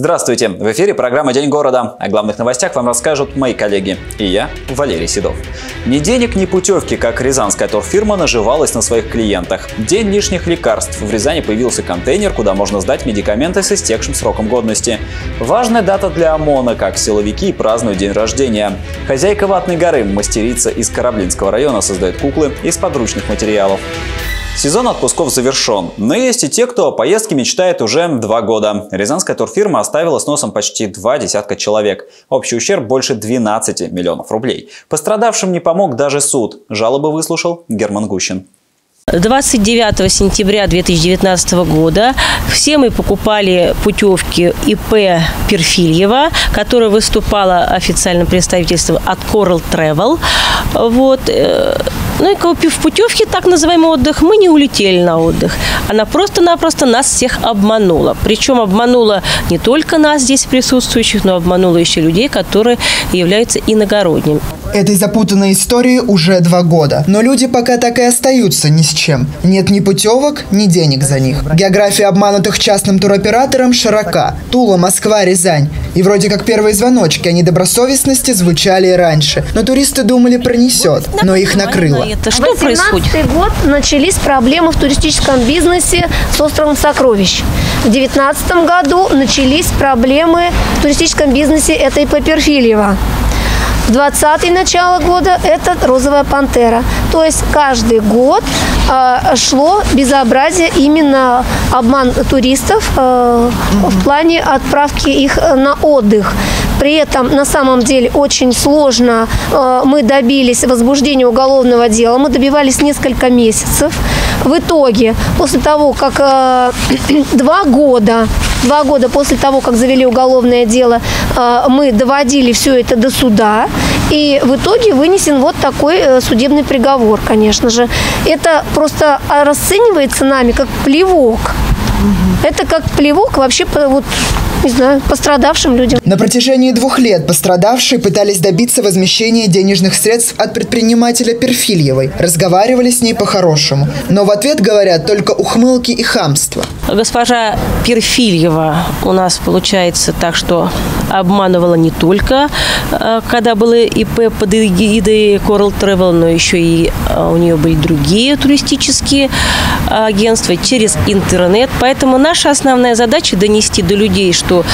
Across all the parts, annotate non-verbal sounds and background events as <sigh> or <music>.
Здравствуйте! В эфире программа «День города». О главных новостях вам расскажут мои коллеги и я, Валерий Седов. Ни денег, ни путевки, как рязанская турфирма наживалась на своих клиентах. День лишних лекарств. В Рязани появился контейнер, куда можно сдать медикаменты с истекшим сроком годности. Важная дата для ОМОНа, как силовики празднуют день рождения. Хозяйка Ватной горы, мастерица из Кораблинского района, создает куклы из подручных материалов. Сезон отпусков завершен, но есть и те, кто о поездке мечтает уже два года. Рязанская турфирма оставила с носом почти два десятка человек. Общий ущерб больше 12 миллионов рублей. Пострадавшим не помог даже суд. Жалобы выслушал Герман Гущин. 29 сентября 2019 года все мы покупали путевки ИП Перфильева, которая выступала официальным представительством от Coral Travel. Вот. Ну и купив путевки, так называемый отдых, мы не улетели на отдых. Она просто-напросто нас всех обманула. Причем обманула не только нас здесь присутствующих, но обманула еще людей, которые являются иногородними. Этой запутанной истории уже два года. Но люди пока так и остаются ни с чем. Нет ни путевок, ни денег за них. География обманутых частным туроператором широка. Тула, Москва, Рязань. И вроде как первые звоночки о недобросовестности звучали и раньше. Но туристы думали пронесет, но их накрыло. Это что происходит? Год начались проблемы в туристическом бизнесе с островом Сокровищ. В 2019 году начались проблемы в туристическом бизнесе этой Паперфильева. В 20 начало года это розовая пантера. То есть каждый год э, шло безобразие именно обман туристов э, в плане отправки их на отдых. При этом на самом деле очень сложно э, мы добились возбуждения уголовного дела. Мы добивались несколько месяцев. В итоге, после того, как э, <clears throat> два года, два года после того, как завели уголовное дело, э, мы доводили все это до суда. И в итоге вынесен вот такой э, судебный приговор, конечно же. Это просто расценивается нами как плевок. Это как плевок вообще вот не знаю, пострадавшим людям. На протяжении двух лет пострадавшие пытались добиться возмещения денежных средств от предпринимателя Перфильевой. Разговаривали с ней по-хорошему. Но в ответ говорят только ухмылки и хамство. Госпожа Перфильева у нас получается так, что обманывала не только, э, когда было ИП под эгидой Coral Travel, но еще и э, у нее были другие туристические агентства через интернет. Поэтому наша основная задача донести до людей, что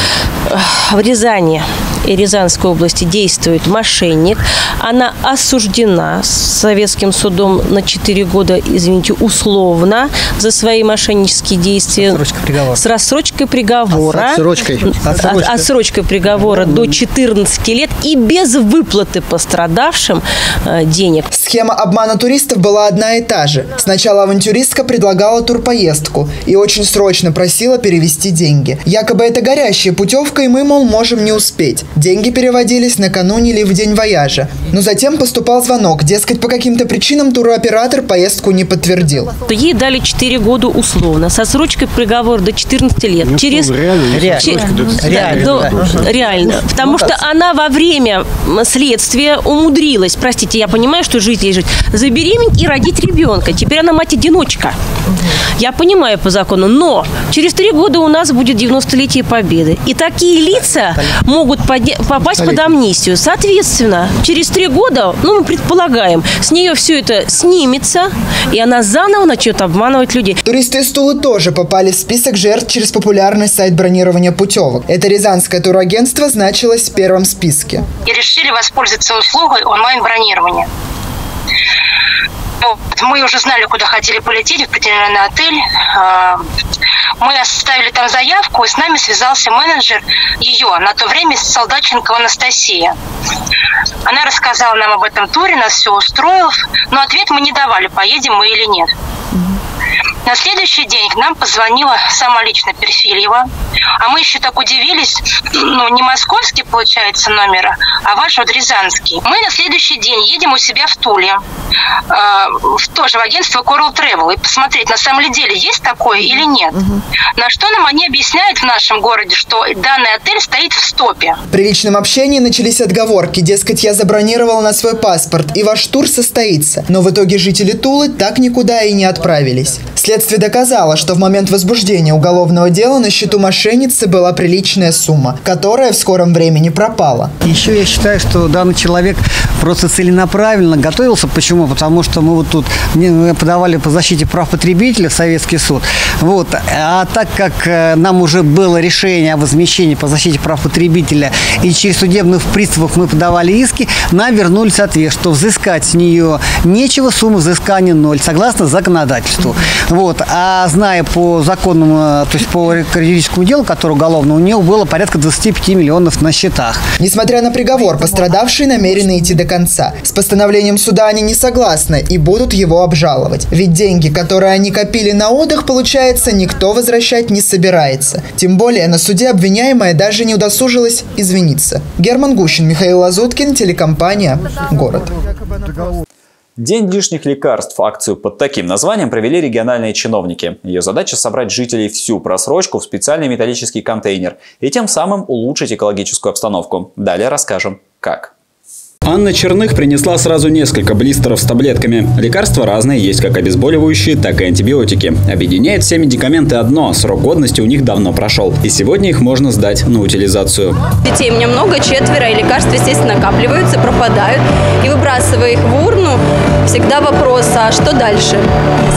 э, в Рязани Рязанской области действует мошенник. Она осуждена советским судом на 4 года, извините, условно за свои мошеннические действия. Отсрочка приговора. С рассрочкой приговора. Отсрочкой. Отсрочка. Отсрочкой приговора до 14 лет и без выплаты пострадавшим э, денег. Схема обмана туристов была одна и та же. Сначала авантюристка предлагала турпоездку и очень срочно просила перевести деньги. Якобы это Горящая путевка, и мы, мол, можем не успеть. Деньги переводились накануне или в день вояжа. Но затем поступал звонок, дескать, по каким-то причинам туроператор поездку не подтвердил. Ей дали 4 года условно, со срочкой приговор до 14 лет. Ну, Через... Реально? Реально. реально, да, реально. Потому что она во время следствия умудрилась, простите, я понимаю, что жить ей жить, забеременеть и родить ребенка. Теперь она мать-одиночка. Я понимаю по закону, но через 3 года у нас будет 90-летие победы. И такие лица могут попасть под амнистию. Соответственно, через три года, ну, мы предполагаем, с нее все это снимется, и она заново начнет обманывать людей. Туристы из Тулы тоже попали в список жертв через популярный сайт бронирования путевок. Это Рязанское турагентство значилось в первом списке. И решили воспользоваться услугой онлайн-бронирования. Ну, мы уже знали, куда хотели полететь, в определенный отель. А, мы оставили там заявку, и с нами связался менеджер ее, на то время Солдатченко Анастасия. Она рассказала нам об этом туре, нас все устроил, но ответ мы не давали, поедем мы или нет. На следующий день к нам позвонила сама лично Перфильева. А мы еще так удивились, ну, не московский, получается, номер, а ваш вот рязанский. Мы на следующий день едем у себя в Туле, э, в, тоже в агентство Coral Travel, и посмотреть, на самом деле есть такое или нет. Угу. На что нам они объясняют в нашем городе, что данный отель стоит в стопе. При личном общении начались отговорки, дескать, я забронировал на свой паспорт, и ваш тур состоится. Но в итоге жители Тулы так никуда и не отправились. След Следствие доказало, что в момент возбуждения уголовного дела на счету мошенницы была приличная сумма, которая в скором времени пропала. Еще я считаю, что данный человек просто целенаправленно готовился. Почему? Потому что мы вот тут мы подавали по защите прав потребителя в Советский суд. Вот. А так как э, нам уже было решение о возмещении по защите прав потребителя и через судебных приставов мы подавали иски, нам вернулись ответ, что взыскать с нее нечего, сумма взыскания ноль, согласно законодательству. Вот. А зная по законному, э, то есть по юридическому делу, которое уголовное, у нее было порядка 25 миллионов на счетах. Несмотря на приговор, пострадавшие намерены идти до конца. С постановлением суда они не согласны и будут его обжаловать. Ведь деньги, которые они копили на отдых, получается, никто возвращать не собирается. Тем более на суде обвиняемая даже не удосужилась извиниться. Герман Гущин, Михаил Лазуткин, телекомпания «Город». День лишних лекарств. Акцию под таким названием провели региональные чиновники. Ее задача – собрать жителей всю просрочку в специальный металлический контейнер и тем самым улучшить экологическую обстановку. Далее расскажем, как. Анна Черных принесла сразу несколько блистеров с таблетками. Лекарства разные, есть как обезболивающие, так и антибиотики. Объединяет все медикаменты одно, срок годности у них давно прошел. И сегодня их можно сдать на утилизацию. Детей у меня много, четверо, и лекарства, естественно, накапливаются, пропадают. И выбрасывая их в урну, всегда вопрос, а что дальше?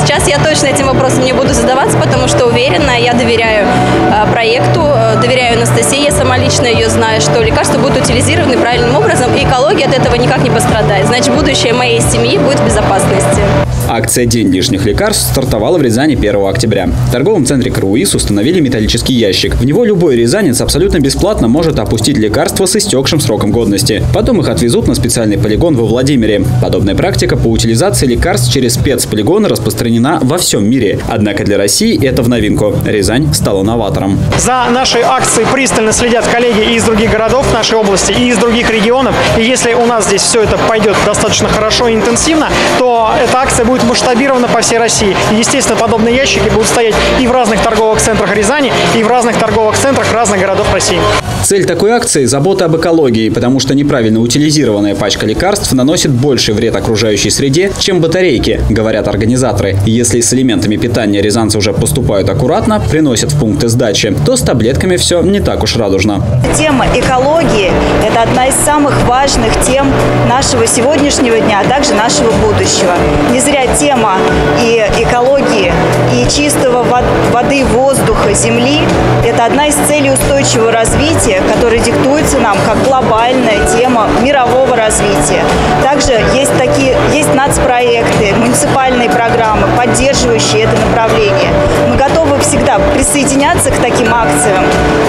Сейчас я точно этим вопросом не буду задаваться, потому что уверена, я доверяю а, проекту, э, доверяю Анастасии, я сама лично ее знаю, что лекарства будут утилизированы правильным образом, и экология от этого никак не пострадает. Значит, будущее моей семьи будет в безопасности. Акция «День лишних лекарств» стартовала в Рязани 1 октября. В торговом центре «Круиз» установили металлический ящик. В него любой рязанец абсолютно бесплатно может опустить лекарства с истекшим сроком годности. Потом их отвезут на специальный полигон во Владимире. Подобная практика по утилизации лекарств через спецполигоны распространена во всем мире. Однако для России это в новинку. Рязань стала новатором. За нашей акцией пристально следят коллеги из других городов нашей области и из других регионов. И если у нас здесь все это пойдет достаточно хорошо и интенсивно, то эта акция будет будет масштабировано по всей России. И, естественно, подобные ящики будут стоять и в разных торговых центрах Рязани, и в разных торговых центрах разных городов России. Цель такой акции – забота об экологии, потому что неправильно утилизированная пачка лекарств наносит больший вред окружающей среде, чем батарейки, говорят организаторы. Если с элементами питания рязанцы уже поступают аккуратно, приносят в пункты сдачи, то с таблетками все не так уж радужно. Тема экологии – это одна из самых важных тем нашего сегодняшнего дня, а также нашего будущего. Не зря тема и экологии, и чистого воды, воздуха, земли – это одна из целей устойчивого развития, которая диктуется нам как глобальная тема мирового развития. Также есть такие, есть нацпроекты, муниципальные программы, поддерживающие это направление. Мы готовы всегда присоединяться к таким акциям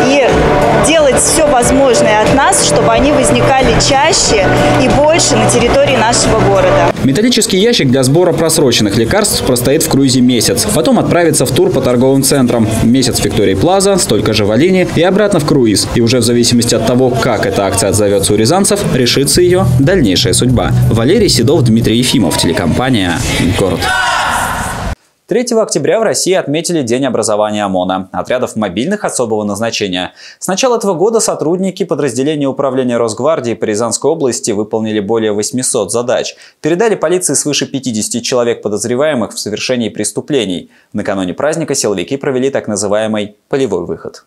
и делать все возможное от нас, чтобы они возникали чаще и больше на территории нашего города. Металлический ящик для сбора просроченных лекарств простоит в круизе месяц. Потом отправится в тур по торговым центрам. Месяц в Виктории Плаза, столько же в Алине и обратно в круиз. И уже в зависимости от того, как эта акция отзовется у рязанцев, решится ее дальнейшая судьба. Валерий Седов, Дмитрий Ефимов, телекомпания «Город». 3 октября в России отметили День образования ОМОНа, отрядов мобильных особого назначения. С начала этого года сотрудники подразделения управления Росгвардии по Рязанской области выполнили более 800 задач. Передали полиции свыше 50 человек подозреваемых в совершении преступлений. Накануне праздника силовики провели так называемый полевой выход.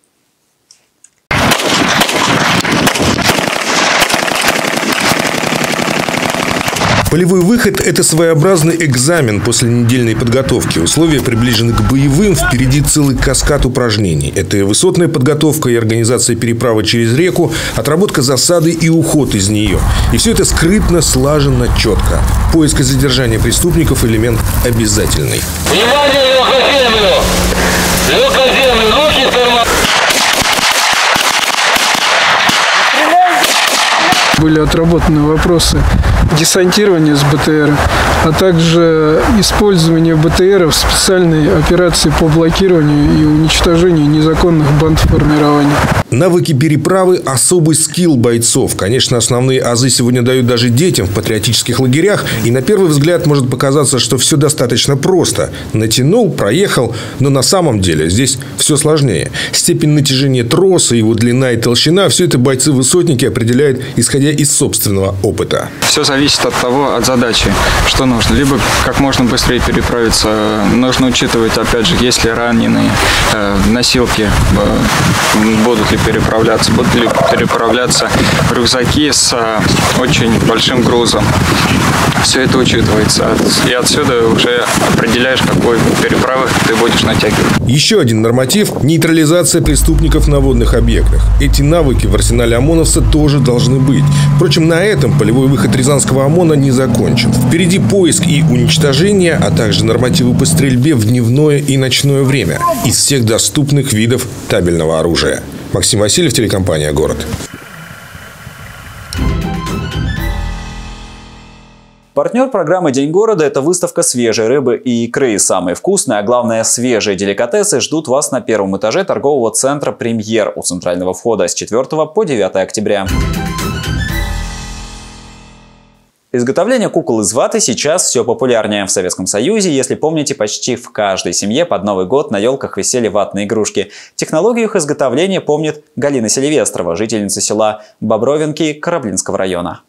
Полевой выход – это своеобразный экзамен после недельной подготовки. Условия приближены к боевым, впереди целый каскад упражнений. Это высотная подготовка и организация переправы через реку, отработка засады и уход из нее. И все это скрытно, слаженно, четко. Поиск и задержание преступников – элемент обязательный. Внимание, легкоземлю! Легкоземлю! Руки Были отработаны вопросы десантирования с БТР, а также использование БТР в специальной операции по блокированию и уничтожению незаконных бандформирований. Навыки переправы – особый скилл бойцов. Конечно, основные азы сегодня дают даже детям в патриотических лагерях. И на первый взгляд может показаться, что все достаточно просто. Натянул, проехал. Но на самом деле здесь все сложнее. Степень натяжения троса, его длина и толщина – все это бойцы-высотники определяют, исходя исходя из собственного опыта. Все зависит от того, от задачи, что нужно. Либо как можно быстрее переправиться, нужно учитывать, опять же, есть ли раненые, э, носилки будут ли переправляться, будут ли переправляться рюкзаки с э, очень большим грузом. Все это учитывается. И отсюда уже определяешь, какой переправы ты будешь натягивать. Еще один норматив – нейтрализация преступников на водных объектах. Эти навыки в арсенале ОМОНовца тоже должны быть. Впрочем, на этом полевой выход Рязанского ОМОНа не закончен. Впереди поиск и уничтожение, а также нормативы по стрельбе в дневное и ночное время из всех доступных видов табельного оружия. Максим Васильев, телекомпания «Город». Партнер программы «День города» – это выставка свежей рыбы и икры. Самые вкусные, а главное свежие деликатесы ждут вас на первом этаже торгового центра «Премьер» у центрального входа с 4 по 9 октября. Изготовление кукол из ваты сейчас все популярнее. В Советском Союзе, если помните, почти в каждой семье под Новый год на елках висели ватные игрушки. Технологию их изготовления помнит Галина Селивестрова, жительница села Бобровинки Кораблинского района.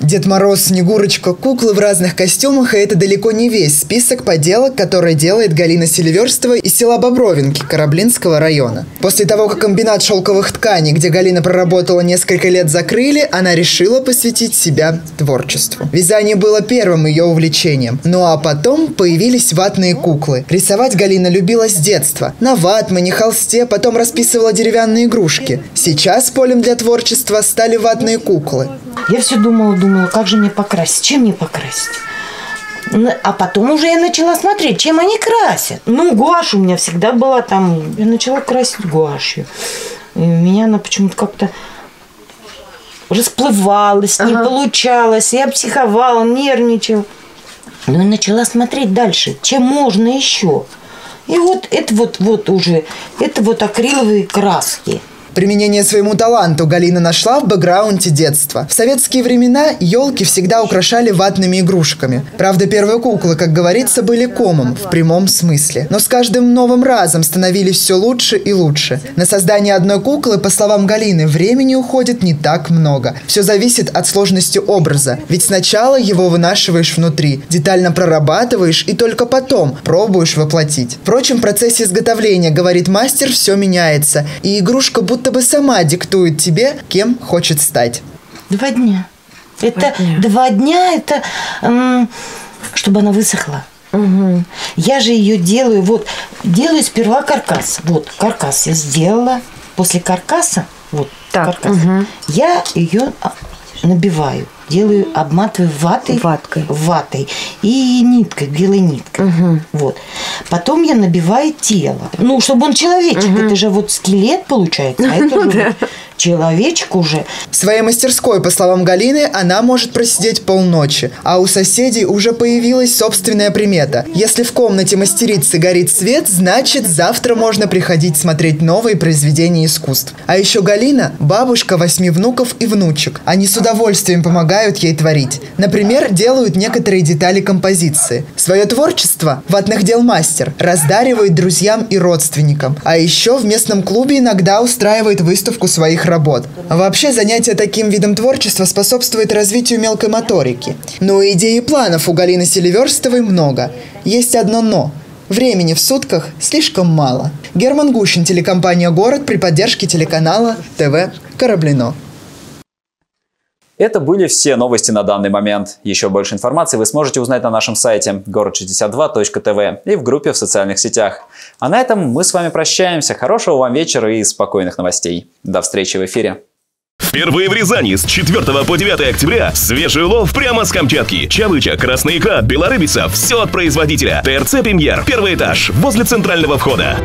Дед Мороз, Снегурочка, куклы в разных костюмах – это далеко не весь список поделок, которые делает Галина Селиверстова из села Бобровинки Кораблинского района. После того, как комбинат шелковых тканей, где Галина проработала несколько лет, закрыли, она решила посвятить себя творчеству. Вязание было первым ее увлечением. Ну а потом появились ватные куклы. Рисовать Галина любила с детства. На ватмане, холсте, потом расписывала деревянные игрушки. Сейчас полем для творчества стали ватные куклы. Я все думала, думала, как же мне покрасить, чем мне покрасить. А потом уже я начала смотреть, чем они красят. Ну, гуашь у меня всегда была там. Я начала красить гуашью. И у меня она почему-то как-то расплывалась, ага. не получалось. Я психовала, нервничала. Ну и начала смотреть дальше, чем можно еще. И вот это вот, вот уже, это вот акриловые краски. Применение своему таланту Галина нашла в бэкграунде детства. В советские времена елки всегда украшали ватными игрушками. Правда, первые куклы, как говорится, были комом в прямом смысле. Но с каждым новым разом становились все лучше и лучше. На создание одной куклы, по словам Галины, времени уходит не так много. Все зависит от сложности образа. Ведь сначала его вынашиваешь внутри, детально прорабатываешь и только потом пробуешь воплотить. Впрочем, в процессе изготовления, говорит мастер, все меняется. И игрушка будто будто бы сама диктует тебе, кем хочет стать. Два дня. Это дня. два дня, это эм, чтобы она высохла. Угу. Я же ее делаю, вот, делаю сперва каркас. Вот, каркас я сделала. После каркаса, вот, так, каркас, угу. я ее набиваю делаю, обматываю ватой, ваткой, ватой и ниткой, белой ниткой. Угу. Вот. Потом я набиваю тело. Ну, чтобы он человечек. Угу. Это же вот скелет получается. А это <laughs> уже человечек уже. В своей мастерской, по словам Галины, она может просидеть полночи. А у соседей уже появилась собственная примета. Если в комнате мастерицы горит свет, значит завтра можно приходить смотреть новые произведения искусств. А еще Галина – бабушка восьми внуков и внучек. Они с удовольствием помогают ей творить. Например, делают некоторые детали композиции. Свое творчество ватных дел мастер раздаривает друзьям и родственникам. А еще в местном клубе иногда устраивает выставку своих работ. Вообще занятие таким видом творчества способствует развитию мелкой моторики. Но идей и планов у Галины Селиверстовой много. Есть одно «но». Времени в сутках слишком мало. Герман Гущин, телекомпания «Город» при поддержке телеканала ТВ «Кораблино». Это были все новости на данный момент. Еще больше информации вы сможете узнать на нашем сайте город62.тв и в группе в социальных сетях. А на этом мы с вами прощаемся. Хорошего вам вечера и спокойных новостей. До встречи в эфире. Впервые в Рязани с 4 по 9 октября свежий улов прямо с Камчатки. Чавыча, красная икра, белорыбица – все от производителя. ТРЦ «Премьер», первый этаж, возле центрального входа.